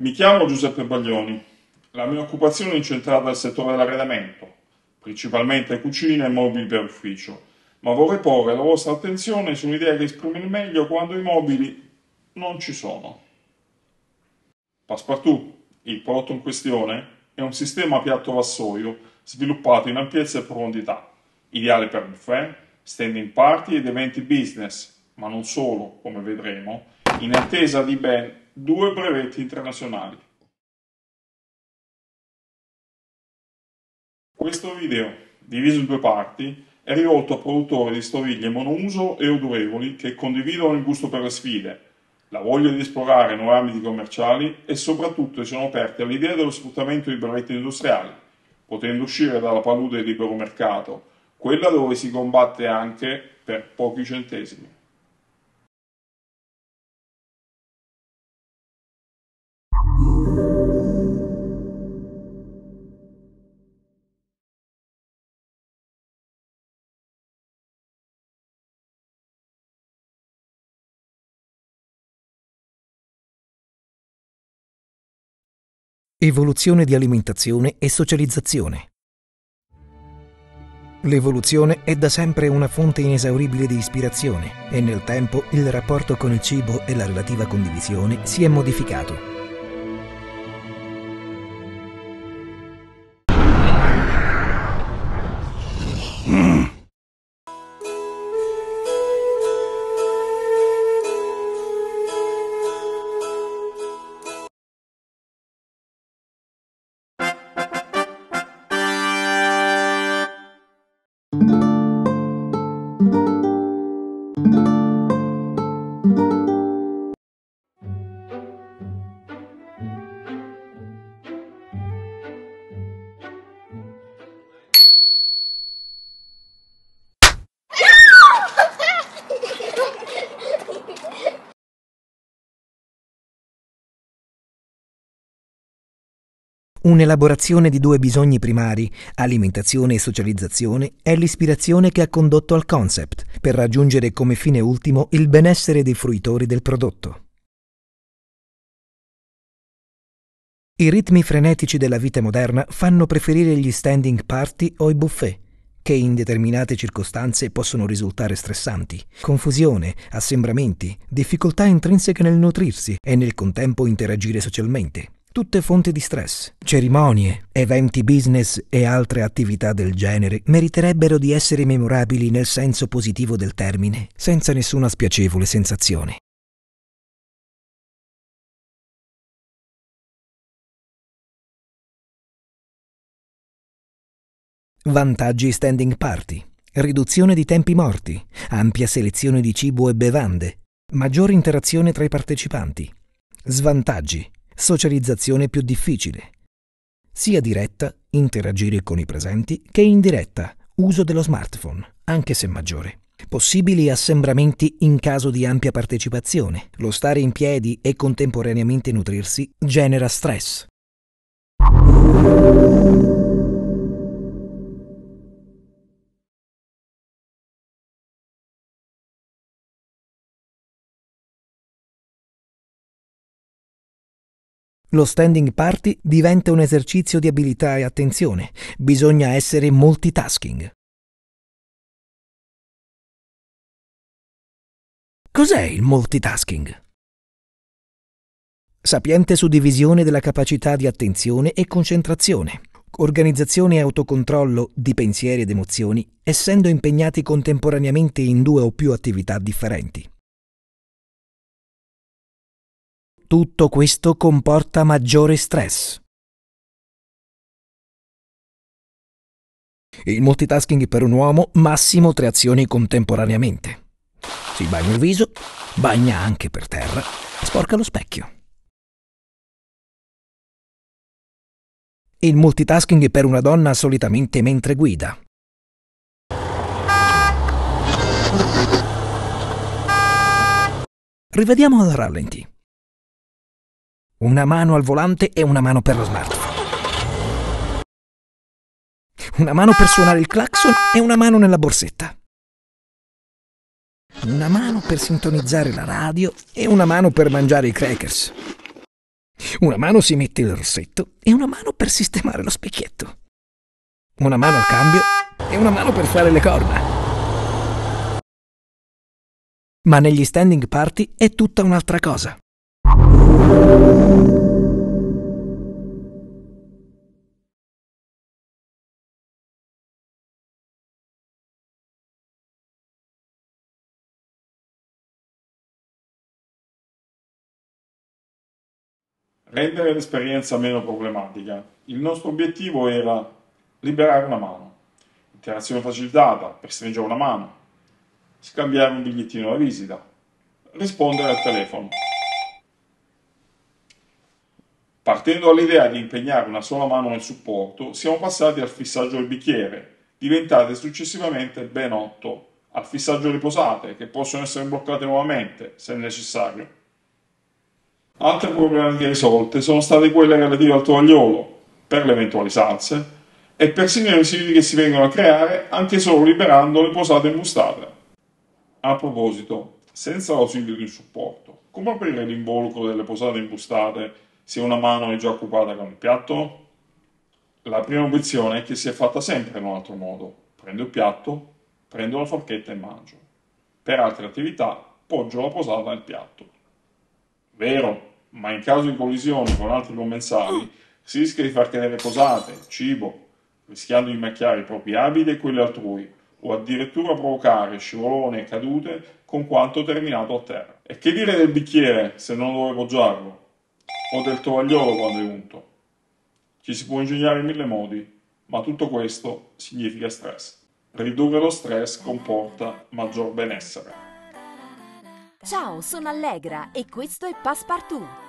Mi chiamo Giuseppe Baglioni. La mia occupazione è incentrata nel settore dell'arredamento, principalmente cucine e mobili per ufficio, ma vorrei porre la vostra attenzione su un'idea che esprime il meglio quando i mobili non ci sono. Passepartout, il prodotto in questione, è un sistema piatto vassoio sviluppato in ampiezza e profondità, ideale per buffet, standing party ed eventi business, ma non solo, come vedremo, in attesa di ben due brevetti internazionali. Questo video, diviso in due parti, è rivolto a produttori di stoviglie monouso e odorevoli che condividono il gusto per le sfide, la voglia di esplorare nuovi ambiti commerciali e soprattutto sono aperti all'idea dello sfruttamento di brevetti industriali, potendo uscire dalla palude del libero mercato, quella dove si combatte anche per pochi centesimi. Evoluzione di alimentazione e socializzazione. L'evoluzione è da sempre una fonte inesauribile di ispirazione e nel tempo il rapporto con il cibo e la relativa condivisione si è modificato. Un'elaborazione di due bisogni primari, alimentazione e socializzazione, è l'ispirazione che ha condotto al concept, per raggiungere come fine ultimo il benessere dei fruitori del prodotto. I ritmi frenetici della vita moderna fanno preferire gli standing party o i buffet, che in determinate circostanze possono risultare stressanti. Confusione, assembramenti, difficoltà intrinseche nel nutrirsi e nel contempo interagire socialmente tutte fonti di stress. Cerimonie, eventi business e altre attività del genere meriterebbero di essere memorabili nel senso positivo del termine, senza nessuna spiacevole sensazione. Vantaggi standing party. Riduzione di tempi morti, ampia selezione di cibo e bevande, maggiore interazione tra i partecipanti. Svantaggi socializzazione più difficile. Sia diretta, interagire con i presenti, che indiretta, uso dello smartphone, anche se maggiore. Possibili assembramenti in caso di ampia partecipazione. Lo stare in piedi e contemporaneamente nutrirsi genera stress. Lo standing party diventa un esercizio di abilità e attenzione. Bisogna essere multitasking. Cos'è il multitasking? Sapiente suddivisione della capacità di attenzione e concentrazione, organizzazione e autocontrollo di pensieri ed emozioni, essendo impegnati contemporaneamente in due o più attività differenti. Tutto questo comporta maggiore stress. Il multitasking per un uomo, massimo tre azioni contemporaneamente. Si bagna il viso, bagna anche per terra, sporca lo specchio. Il multitasking per una donna solitamente mentre guida. Rivediamo al rallenti. Una mano al volante e una mano per lo smartphone. Una mano per suonare il clacson e una mano nella borsetta. Una mano per sintonizzare la radio e una mano per mangiare i crackers. Una mano si mette il rossetto e una mano per sistemare lo specchietto. Una mano al cambio e una mano per fare le corna. Ma negli standing party è tutta un'altra cosa. Rendere l'esperienza meno problematica. Il nostro obiettivo era liberare una mano, interazione facilitata per stringere una mano, scambiare un bigliettino da visita, rispondere al telefono. Partendo dall'idea di impegnare una sola mano nel supporto, siamo passati al fissaggio del bicchiere, diventate successivamente ben otto, al fissaggio riposate, che possono essere bloccate nuovamente, se necessario. Altre problematiche risolte sono state quelle relative al tovagliolo, per le eventuali salse, e persino i residui che si vengono a creare anche solo liberando le posate imbustate. A proposito, senza l'ausilio di un supporto, come aprire l'involucro delle posate imbustate se una mano è già occupata con il piatto? La prima obiezione è che si è fatta sempre in un altro modo. Prendo il piatto, prendo la forchetta e mangio. Per altre attività poggio la posata nel piatto. Vero, ma in caso di collisioni con altri commensali si rischia di far cadere posate, cibo, rischiando di macchiare i propri abiti e quelli altrui, o addirittura provocare scivolone e cadute con quanto terminato a terra. E che dire del bicchiere se non dove poggiarlo? O del tovagliolo quando è unto? Ci si può ingegnare in mille modi, ma tutto questo significa stress. Ridurre lo stress comporta maggior benessere. Ciao, sono Allegra e questo è Passepartout